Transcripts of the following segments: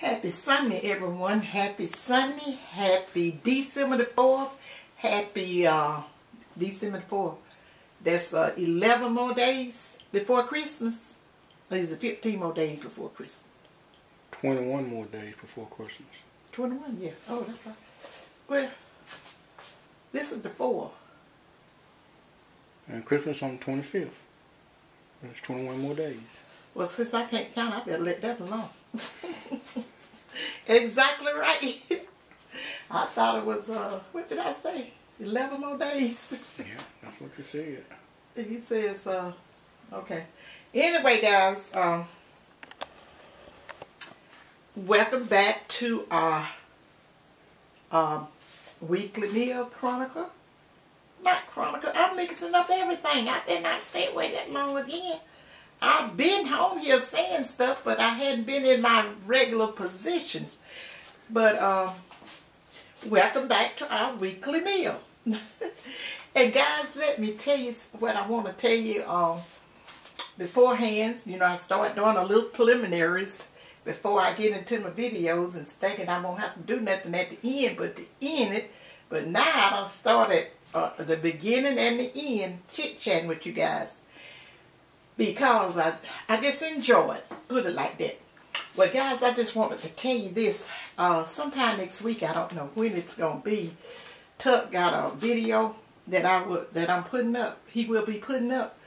Happy Sunday, everyone. Happy Sunday. Happy December the 4th. Happy uh, December the 4th. That's uh, 11 more days before Christmas. These are 15 more days before Christmas. 21 more days before Christmas. 21, yeah. Oh, that's right. Well, this is the 4th. And Christmas on the 25th. That's 21 more days. Well, since I can't count, I better let that alone. exactly right. I thought it was, uh, what did I say? 11 more days. Yeah, that's what you said. You says, uh, okay. Anyway, guys, um, welcome back to our um, weekly meal chronicle. Not chronicle. I'm mixing up everything. I did not stay away that long again. I've been home here saying stuff, but I hadn't been in my regular positions. But um, welcome back to our weekly meal. and guys, let me tell you what I want to tell you um, beforehand. You know, I start doing a little preliminaries before I get into my videos and thinking I won't have to do nothing at the end but to end it. But now I started uh, the beginning and the end chit-chatting with you guys because I, I just enjoy it. Put it like that. Well, guys, I just wanted to tell you this. Uh, sometime next week, I don't know when it's going to be, Tuck got a video that, I would, that I'm putting up. He will be putting up.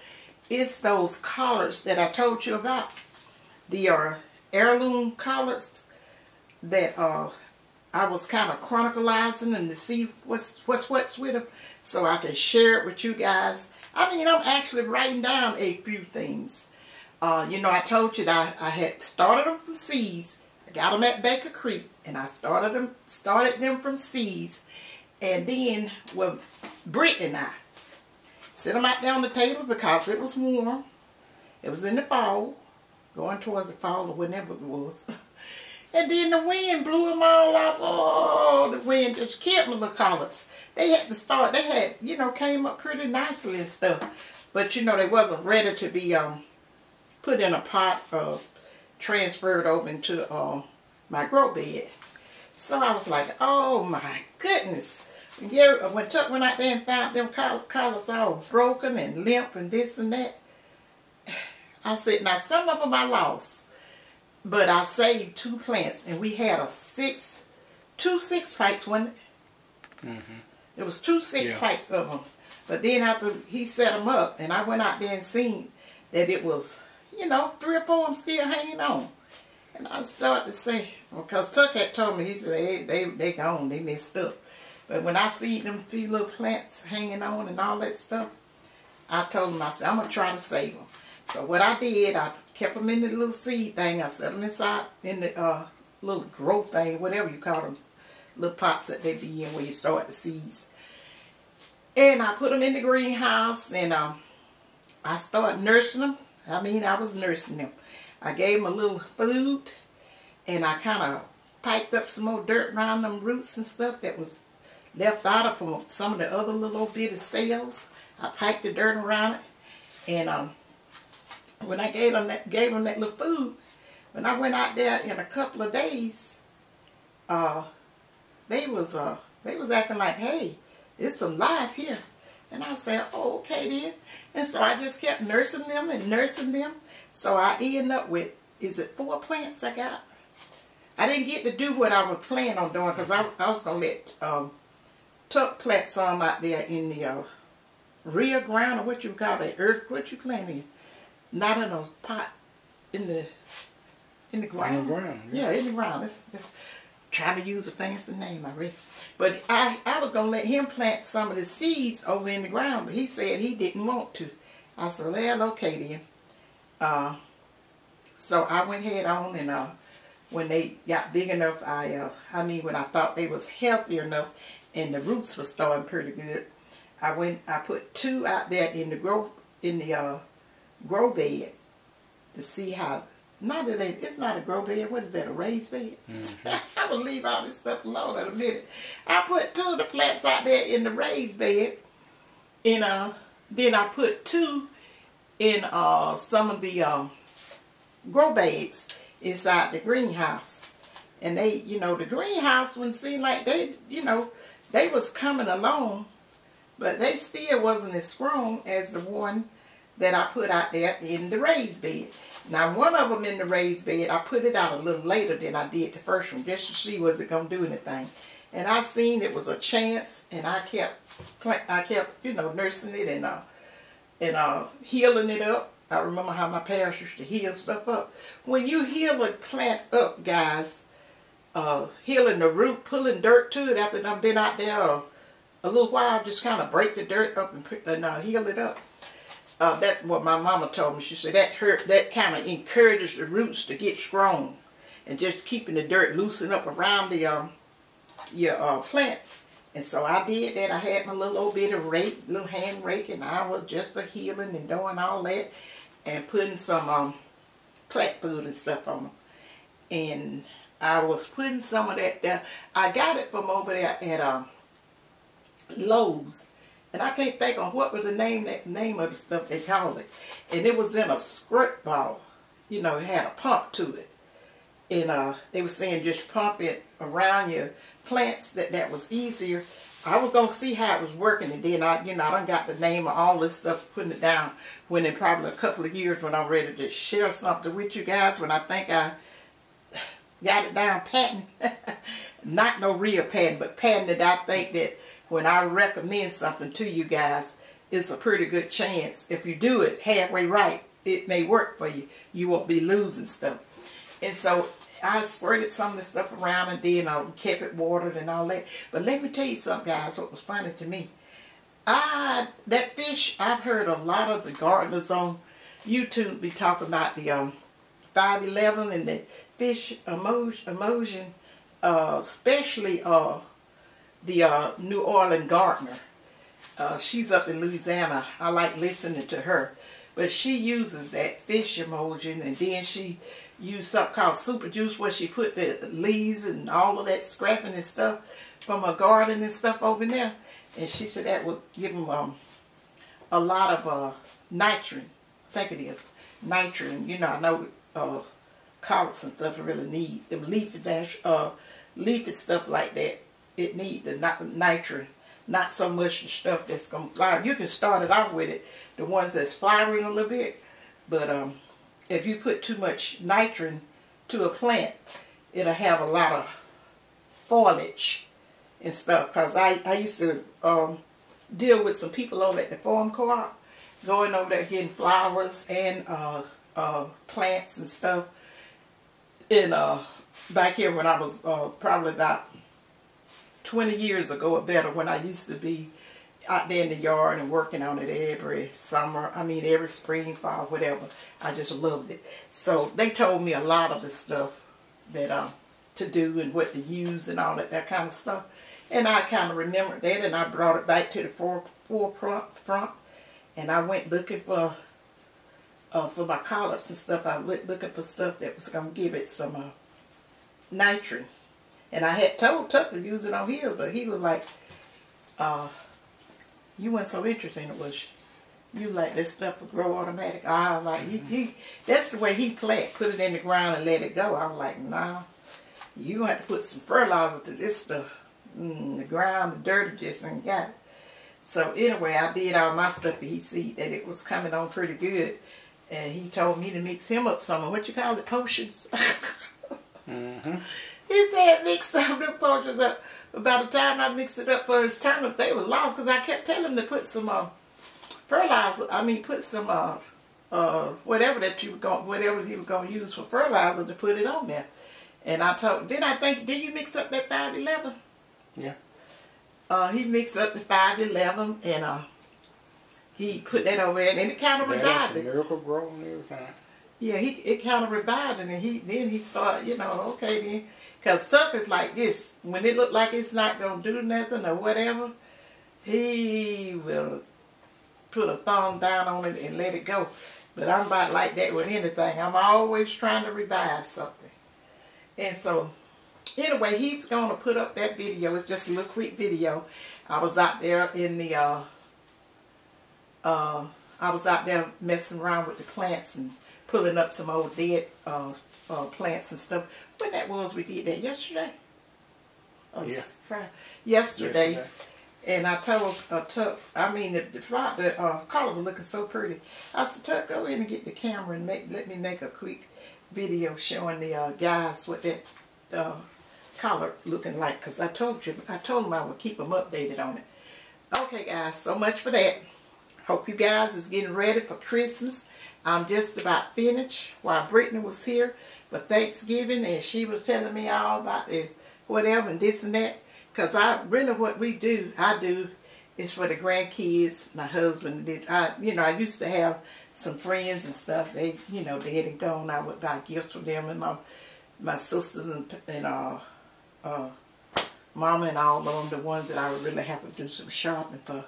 It's those collars that I told you about. The uh, heirloom collars that uh, I was kind of chronicalizing and to see what's, what's, what's with them so I can share it with you guys I mean, I'm actually writing down a few things. Uh, you know, I told you that I, I, had started them from seeds. I got them at Baker Creek, and I started them started them from seeds. And then, well, Brittany and I set them out there on the table because it was warm. It was in the fall, going towards the fall or whenever it was. And then the wind blew them all off. Oh, just killed my collards they had to start, they had, you know, came up pretty nicely and stuff. But, you know, they wasn't ready to be um, put in a pot or transferred over into uh, my grow bed. So I was like, oh my goodness. Yeah, when Chuck went out there and found them collars all broken and limp and this and that, I said, now some of them I lost, but I saved two plants and we had a six, two six fights when mm -hmm. There was two six yeah. fights of them. But then after he set them up, and I went out there and seen that it was, you know, three or four of them still hanging on. And I started to say, because Tuck had told me, he said, they, they, they gone, they messed up. But when I see them few little plants hanging on and all that stuff, I told him, I said, I'm going to try to save them. So what I did, I kept them in the little seed thing. I set them inside in the uh, little growth thing, whatever you call them, little pots that they be in where you start the seeds. And I put them in the greenhouse and um, I started nursing them. I mean, I was nursing them. I gave them a little food and I kind of piped up some more dirt around them roots and stuff that was left out of from some of the other little bitty cells. I piped the dirt around it. And um, when I gave them that, gave them that little food, when I went out there in a couple of days, uh, they was uh they was acting like, hey, it's some life here. And I said, oh, okay then. And so I just kept nursing them and nursing them. So I end up with, is it four plants I got? I didn't get to do what I was planning on doing because I, I was going to let um, Tuck plant some out there in the uh, real ground or what you call it, earth, what you planting? Not in a pot, in the in the ground. In the ground. Yeah, yeah in the ground. That's, that's, trying to use a fancy name, I read. But I, I was going to let him plant some of the seeds over in the ground, but he said he didn't want to. I said, well, okay then. Uh, so I went head on and uh, when they got big enough, I, uh, I mean, when I thought they was healthy enough and the roots were starting pretty good, I went, I put two out there in the grow, in the uh, grow bed to see how not that they, it's not a grow bed. What is that, a raised bed? Mm -hmm. I will leave all this stuff alone in a minute. I put two of the plants out there in the raised bed. And uh, then I put two in uh, some of the uh, grow bags inside the greenhouse. And they, you know, the greenhouse one seemed like they, you know, they was coming along, but they still wasn't as strong as the one that I put out there in the raised bed. Now, one of them in the raised bed, I put it out a little later than I did the first one, just to see was it going to do anything. And I seen it was a chance, and I kept, I kept, you know, nursing it and uh, and uh, healing it up. I remember how my parents used to heal stuff up. When you heal a plant up, guys, uh, healing the root, pulling dirt to it after I've been out there uh, a little while, just kind of break the dirt up and, and uh, heal it up. Uh, that's what my mama told me. She said that hurt, that kind of encourages the roots to get strong, and just keeping the dirt loosen up around the um, your uh, plant. And so I did that. I had my little old bit of rake, little hand rake, and I was just a healing and doing all that, and putting some um, plant food and stuff on them. And I was putting some of that there. I got it from over there at um, Lowe's. And I can't think of what was the name that name of the stuff they called it. And it was in a squirt bottle. You know, it had a pump to it. And uh, they were saying just pump it around your plants that that was easier. I was gonna see how it was working, and then I, you know, I don't got the name of all this stuff, putting it down. When in probably a couple of years, when I'm ready to share something with you guys, when I think I got it down patent, not no real patent, but patented. I think that when I recommend something to you guys, it's a pretty good chance if you do it halfway right, it may work for you. You won't be losing stuff. And so I squirted some of the stuff around and then I kept it watered and all that. But let me tell you something, guys, what was funny to me. I That fish, I've heard a lot of the gardeners on YouTube be talking about the um, 511 and the fish emulsion, uh, especially uh, the uh, New Orleans gardener. Uh, she's up in Louisiana. I like listening to her. But she uses that fish emulsion and then she used something called super juice where she put the leaves and all of that scrapping and stuff from her garden and stuff over there. And she said that would give them um, a lot of uh, nitrogen. I think it is. Nitrogen. You know, I know uh, collards and stuff really need them leafy, uh, leafy stuff like that. It need the nitrogen. Not so much the stuff that's going to flower. You can start it off with it, the ones that's flowering a little bit. But um, if you put too much nitrogen to a plant, it'll have a lot of foliage and stuff. Because I, I used to um, deal with some people over at the farm co-op, going over there getting flowers and uh, uh, plants and stuff. And uh, back here when I was uh, probably about 20 years ago or better, when I used to be out there in the yard and working on it every summer. I mean, every spring, fall, whatever. I just loved it. So they told me a lot of the stuff that um, to do and what to use and all that, that kind of stuff. And I kind of remembered that and I brought it back to the forefront front, and I went looking for uh, for my collards and stuff. I went looking for stuff that was going to give it some uh, nitrogen. And I had told Tucker to use it on his, but he was like, uh, you weren't so interested in it, was you? You like this stuff will grow automatic. I was like, mm -hmm. he, he, that's the way he plant, put it in the ground and let it go. I was like, nah, you have to put some fertilizer to this stuff. Mm, the ground, the dirt just ain't got it. So anyway, I did all my stuff and he see that it was coming on pretty good. And he told me to mix him up some, of what you call it, potions? mm -hmm. He said mix some of the potions up. But by the time I mixed it up for his turnip, they were lost because I kept telling him to put some uh, fertilizer. I mean, put some uh, uh, whatever that you were going, whatever he was going to use for fertilizer to put it on there. And I told, then I think, did you mix up that 511? Yeah. Uh, he mixed up the 511 and uh, he put that over there and it kind of revived it. Miracle-Gro and everything. Yeah, he it kind of revived it and he then he started, you know, okay then because stuff is like this. When it look like it's not going to do nothing or whatever, he will put a thumb down on it and let it go. But I'm about like that with anything. I'm always trying to revive something. And so, anyway, he's going to put up that video. It's just a little quick video. I was out there in the, uh, uh, I was out there messing around with the plants and pulling up some old dead uh, uh, plants and stuff. When that was, we did that yesterday. Oh, Yeah. Friday. Yesterday. Yesterday. And I told uh, Tuck, I mean, the, the, fly, the uh, collar was looking so pretty. I said, Tuck, go in and get the camera and make, let me make a quick video showing the uh, guys what that uh, collar looking like. Because I told you, I told them I would keep them updated on it. Okay, guys, so much for that. Hope you guys is getting ready for Christmas. I'm just about finished while Brittany was here for Thanksgiving and she was telling me all about the whatever and this and that. Because I really what we do, I do, is for the grandkids, my husband did. I, you know, I used to have some friends and stuff. They, you know, they had gone. I would buy gifts for them and my my sisters and and uh, uh, mama and all of them, the ones that I would really have to do some shopping for.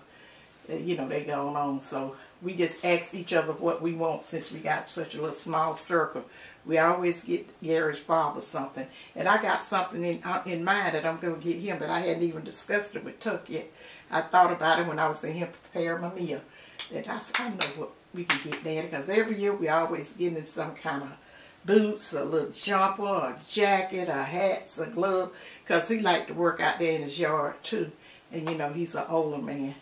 Uh, You know, they go along. So we just ask each other what we want since we got such a little small circle. We always get Gary's father something, and I got something in uh, in mind that I'm going to get him, but I hadn't even discussed it with Tuck yet. I thought about it when I was in here preparing my meal. And I said, I know what we can get there because every year we always get getting some kind of boots, a little jumper, a jacket, a hat, a glove, because he liked to work out there in his yard too. And you know, he's an older man.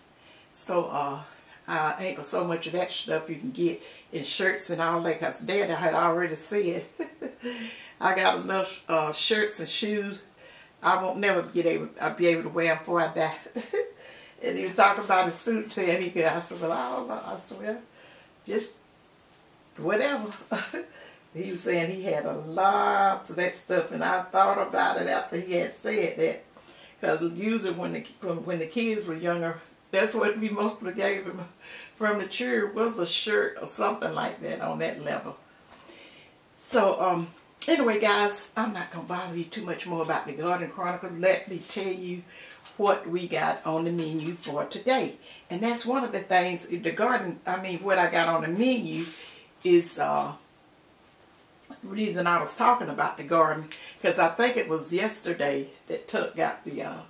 So, uh, uh, ain't but so much of that stuff you can get in shirts and all that, because Dad had already said, I got enough uh, shirts and shoes. I won't never get able, I'll be able to wear them before I die. and he was talking about his suit, saying he could, I said, well, I don't know. I well, just whatever. he was saying he had a lot of that stuff, and I thought about it after he had said that. Because usually when the when the kids were younger, that's what we mostly gave him from the church was a shirt or something like that on that level. So um, anyway, guys, I'm not gonna bother you too much more about the Garden Chronicles. Let me tell you what we got on the menu for today, and that's one of the things. The garden, I mean, what I got on the menu is uh, reason I was talking about the garden because I think it was yesterday that Tuck got the uh,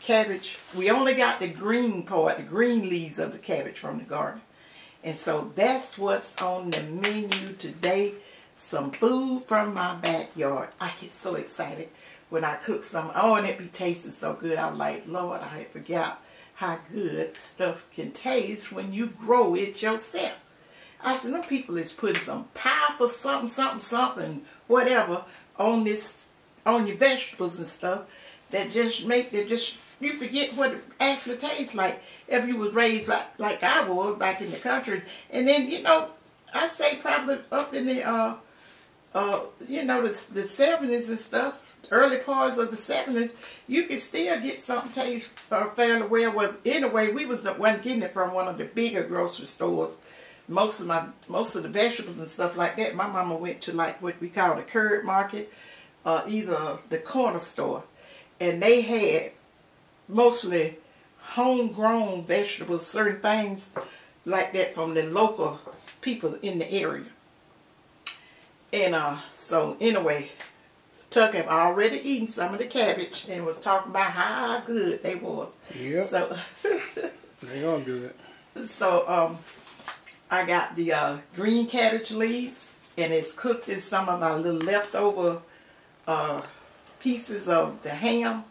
cabbage. We only got the green part, the green leaves of the cabbage from the garden. And so that's what's on the menu today. Some food from my backyard. I get so excited when I cook some. Oh, and it be tasting so good. I'm like, Lord, I forgot how good stuff can taste when you grow it yourself. I said, no people is putting some powerful something, something, something, whatever on this, on your vegetables and stuff that just make that just you forget what it actually tastes like if you was raised like like I was back in the country. And then you know, I say probably up in the uh uh you know the the seventies and stuff, early parts of the seventies, you could still get something taste uh, fairly well. Well, anyway, we was one getting it from one of the bigger grocery stores most of my most of the vegetables and stuff like that, my mama went to like what we call the curd market, uh, either the corner store, and they had mostly homegrown vegetables, certain things like that from the local people in the area. And uh, so anyway, Tuck have already eaten some of the cabbage and was talking about how good they was. Yep. So They are good. so um, I got the uh, green cabbage leaves, and it's cooked in some of my little leftover uh, pieces of the ham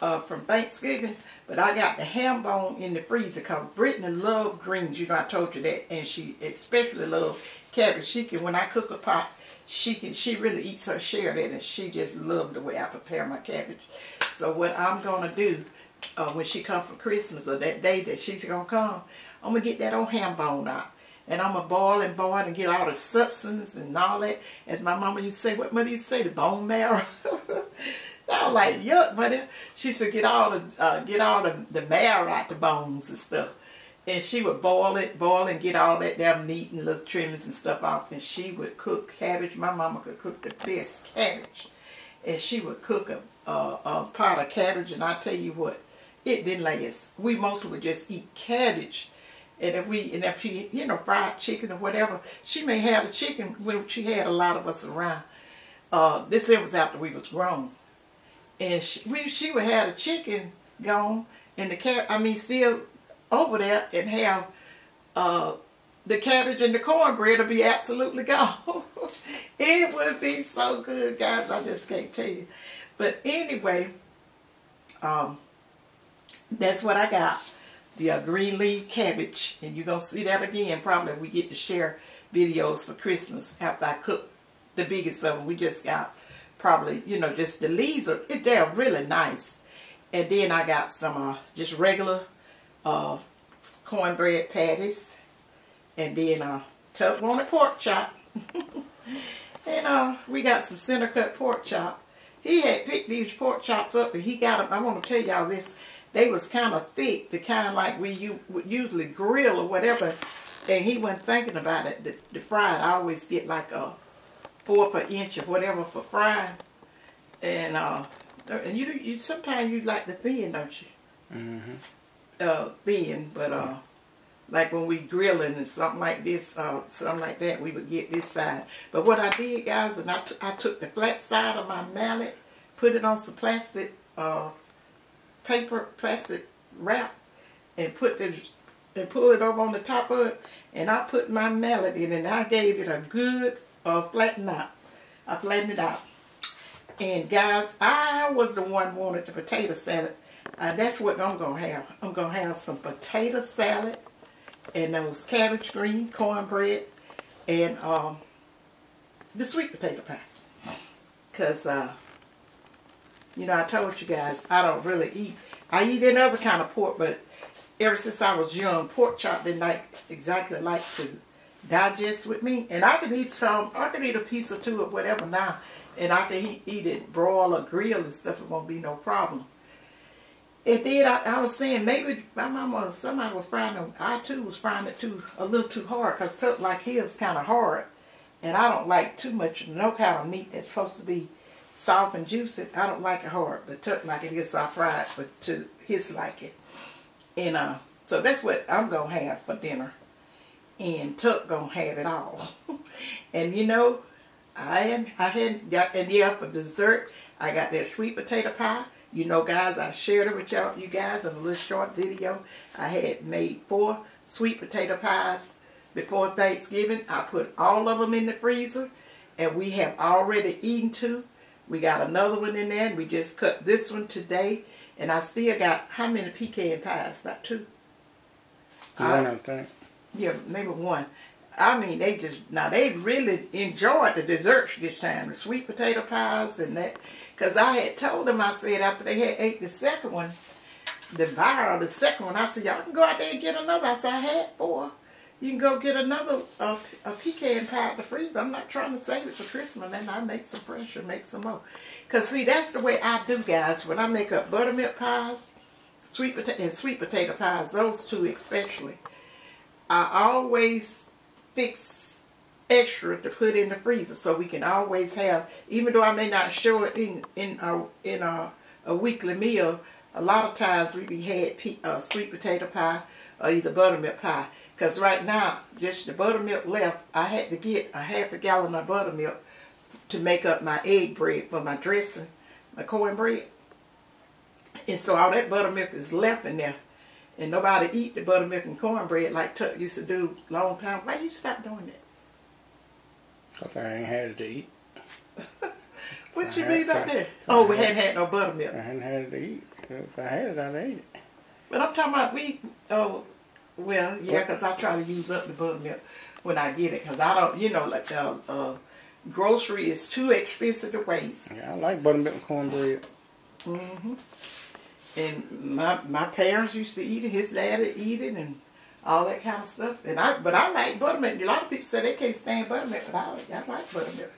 uh, from Thanksgiving. But I got the ham bone in the freezer because Brittany loved greens. You know, I told you that, and she especially loved cabbage. She can when I cook a pot, she can she really eats her share of that, and she just loved the way I prepare my cabbage. So what I'm gonna do uh, when she come for Christmas or that day that she's gonna come, I'm gonna get that old ham bone out. And I'm gonna boil and boil and get all the substance and all that. As my mama used to say, what mother used to say, the bone marrow. I was like, yuck, buddy. She said, get all the uh, get all the, the marrow out the bones and stuff. And she would boil it, boil and get all that damn meat and little trimmings and stuff off. And she would cook cabbage. My mama could cook the best cabbage. And she would cook a, a, a pot of cabbage. And I tell you what, it didn't last. We mostly would just eat cabbage. And if we, and if she, you know, fried chicken or whatever, she may have the chicken when she had a lot of us around. Uh, this it was after we was grown and she, we, she would have the chicken gone and the cat I mean still over there and have uh, the cabbage and the cornbread will be absolutely gone. it would be so good, guys. I just can't tell you. But anyway, um, that's what I got. The uh, green leaf cabbage. And you're going to see that again probably we get to share videos for Christmas after I cook the biggest of them. We just got probably, you know, just the leaves are, they're really nice. And then I got some uh, just regular uh, cornbread patties. And then uh, Tuck wanted pork chop. and uh, we got some center cut pork chop. He had picked these pork chops up and he got them. I want to tell y'all this. They was kind of thick, the kind like we you would usually grill or whatever. And he wasn't thinking about it. The, the fried, I always get like a fourth of an inch or whatever for frying. And uh, and you you sometimes you like the thin, don't you? Mm-hmm. Uh, thin, but uh, like when we grilling and something like this, uh, something like that, we would get this side. But what I did, guys, and I, I took the flat side of my mallet, put it on some plastic uh, paper, plastic wrap, and put the and pull it over on the top of it, and I put my mallet in, and I gave it a good uh, flatten out. I flattened it out. And guys, I was the one wanted the potato salad. Uh, that's what I'm going to have. I'm going to have some potato salad and those cabbage green, cornbread, and um, the sweet potato pie. Because, uh, you know, I told you guys, I don't really eat. I eat any other kind of pork, but ever since I was young, pork chop didn't like exactly like to digest with me. And I can eat some, I can eat a piece or two of whatever now. And I can eat, it broil or grill and stuff. It won't be no problem. And then I, I was saying maybe my mama, somebody was frying them. I too was frying it too a little too hard because tuck like his kind of hard. And I don't like too much, no kind of meat that's supposed to be soft and juicy. I don't like it hard, but Tuck like it is I fried but to his like it. And uh, so that's what I'm gonna have for dinner and Tuck gonna have it all. and you know, I am I hadn't got and yeah for dessert I got that sweet potato pie. You know guys, I shared it with y'all you guys in a little short video. I had made four sweet potato pies before Thanksgiving. I put all of them in the freezer and we have already eaten two. We got another one in there and we just cut this one today. And I still got how many pecan pies? About two. One, I, I think yeah, maybe one. I mean, they just, now they really enjoyed the desserts this time, the sweet potato pies and that. Because I had told them, I said, after they had ate the second one, the viral, the second one, I said, y'all can go out there and get another. I said, I had four. You can go get another uh, a pecan pie at the freezer. I'm not trying to save it for Christmas, and I make some fresh and make some more. Because, see, that's the way I do, guys. When I make up buttermilk pies, sweet potato, and sweet potato pies, those two especially, I always fix extra to put in the freezer so we can always have, even though I may not show it in in a, in a, a weekly meal, a lot of times we be had uh, sweet potato pie or either buttermilk pie. Because right now, just the buttermilk left, I had to get a half a gallon of buttermilk to make up my egg bread for my dressing, my cornbread. And so all that buttermilk is left in there. And nobody eat the buttermilk and cornbread like Tuck used to do long time. Why you stop doing that? Cause I ain't had it to eat. what you mean about that? Oh, we hadn't had no buttermilk. I hadn't had it to eat. If I had it, I'd ate it. But I'm talking about we, oh, well, yeah, because I try to use up the buttermilk when I get it. Because I don't, you know, like the uh, uh, grocery is too expensive to waste. Yeah, I like buttermilk and cornbread. Mm-hmm. And my my parents used to eat it. His dad would eat it, and all that kind of stuff. And I, but I like buttermilk. A lot of people say they can't stand buttermilk, but I, like, I like buttermilk.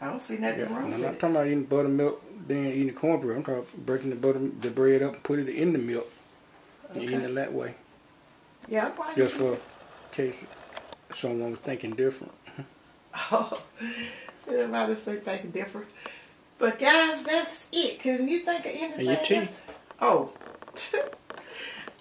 I don't see nothing yeah, wrong I'm not it. talking about eating buttermilk, then eating cornbread. I'm talking about breaking the butter, the bread up, and put it in the milk, okay. and eating it that way. Yeah, just for case someone was thinking different. oh, everybody say thinking different. But guys, that's it. Can you think of anything? And your teeth. Oh.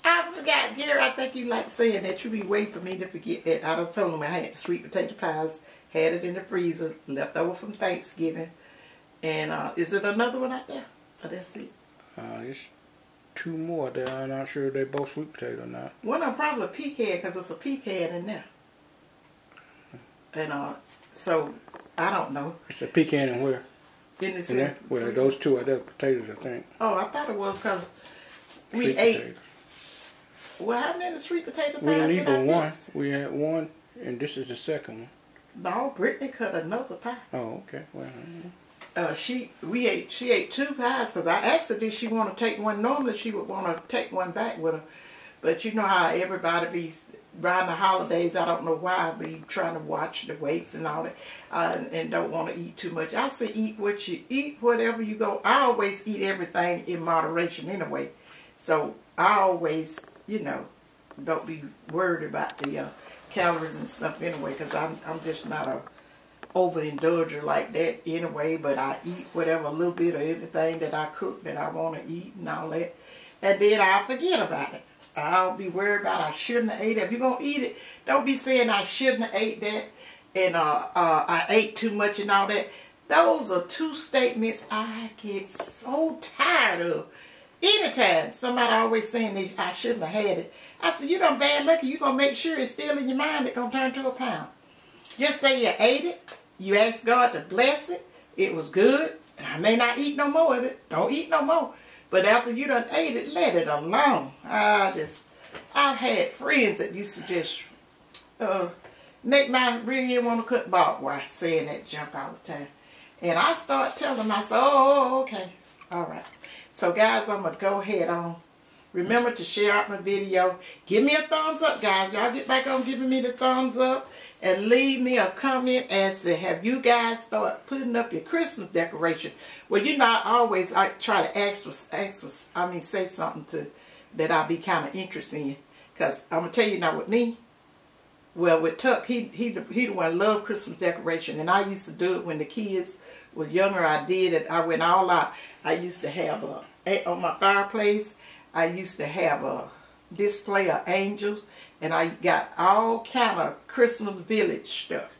I forgot, Gary. I think you like saying that. You be waiting for me to forget that. I done told him I had sweet potato pies, had it in the freezer, left over from Thanksgiving. And uh, is it another one out there? Oh, that's it. Uh, it's two more there. I'm not sure if they're both sweet potato or not. One of them probably a pecan because it's a pecan in there. and uh, so I don't know. It's a pecan and where? In the In there? Well, those two are the potatoes, I think. Oh, I thought it was because we Sweet ate. potatoes. Well, how many sweet potato pies We didn't eat but one. fix? We had one, and this is the second one. No, Brittany cut another pie. Oh, okay. Well, Uh, she we ate she ate two pies because I asked her did she want to take one. Normally she would want to take one back with her, but you know how everybody be around the holidays. I don't know why be trying to watch the weights and all that, uh, and, and don't want to eat too much. I say eat what you eat, whatever you go. I always eat everything in moderation anyway, so I always you know don't be worried about the uh, calories and stuff anyway because I'm I'm just not a overindulger like that anyway, but I eat whatever a little bit of anything that I cook that I want to eat and all that. And then I forget about it. I'll be worried about I shouldn't have ate it. If you're gonna eat it, don't be saying I shouldn't have ate that and uh, uh, I ate too much and all that. Those are two statements I get so tired of. Anytime somebody always saying that I shouldn't have had it, I said, you done bad lucky. you're gonna make sure it's still in your mind. It's gonna turn to a pound. Just say you ate it. You asked God to bless it. It was good. And I may not eat no more of it. Don't eat no more. But after you done ate it, let it alone. I just, I've had friends that used to just uh, make my really want to cut barbed wire saying that junk all the time. And I start telling said, oh, okay. All right. So guys, I'm going to go ahead on. Remember to share out my video. Give me a thumbs up, guys. Y'all get back on giving me the thumbs up. And leave me a comment as to have you guys start putting up your Christmas decoration. Well, you know, I always I try to ask for, ask for, I mean, say something to that I'll be kind of interested in. Because I'm going to tell you now with me, well, with Tuck, he he he the one love Christmas decoration, and I used to do it when the kids were younger. I did it. I went all out. I used to have a on my fireplace. I used to have a display of angels, and I got all kind of Christmas village stuff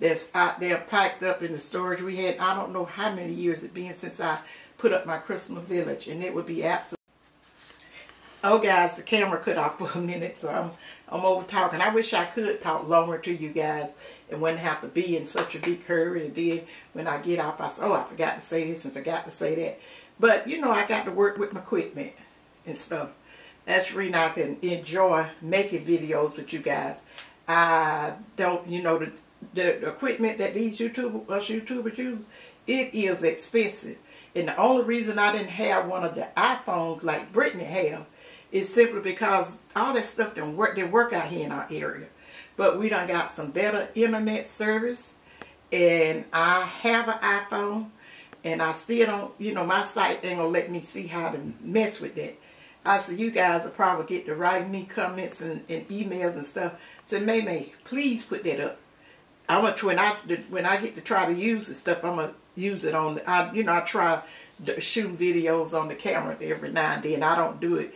that's out there packed up in the storage we had. I don't know how many years it been since I put up my Christmas village, and it would be absolutely. Oh, guys, the camera cut off for a minute, so I'm I'm over talking. I wish I could talk longer to you guys and wouldn't have to be in such a big hurry. And then when I get off, I say, oh, I forgot to say this and forgot to say that. But, you know, I got to work with my equipment and stuff. That's the reason I can enjoy making videos with you guys. I don't, you know, the, the equipment that these YouTube, us YouTubers use, it is expensive. And the only reason I didn't have one of the iPhones like Brittany have is simply because all that stuff didn't work, didn't work out here in our area. But we done got some better internet service. And I have an iPhone. And I still don't, you know, my site ain't going to let me see how to mess with that. I said, you guys will probably get to write me comments and, and emails and stuff. Say, Mae Mae, please put that up. I'm gonna when I when I get to try to use the stuff, I'm gonna use it on. The, I you know I try to shoot videos on the camera every now and then. I don't do it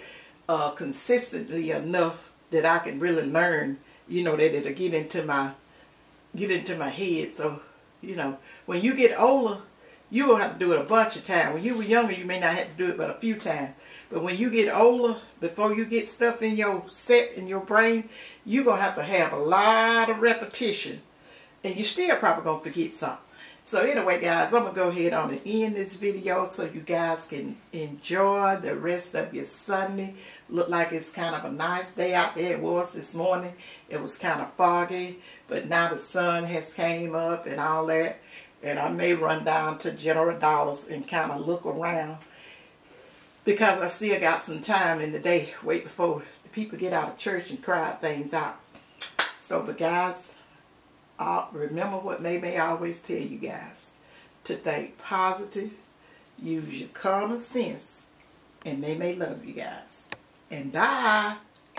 uh, consistently enough that I can really learn. You know that it'll get into my get into my head. So you know when you get older, you will have to do it a bunch of times. When you were younger, you may not have to do it but a few times. But when you get older, before you get stuff in your set in your brain, you're gonna have to have a lot of repetition and you're still probably gonna forget something. So anyway, guys, I'm gonna go ahead on and end this video so you guys can enjoy the rest of your Sunday. Look like it's kind of a nice day out there. It was this morning. It was kind of foggy, but now the sun has came up and all that. And I may run down to General Dollars and kind of look around because I still got some time in the day wait before the people get out of church and cry things out. So, but guys, uh, remember what Mae Mae always tell you guys. To think positive, use your common sense, and Mae Mae love you guys. And bye.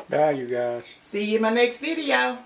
Bye, you guys. See you in my next video.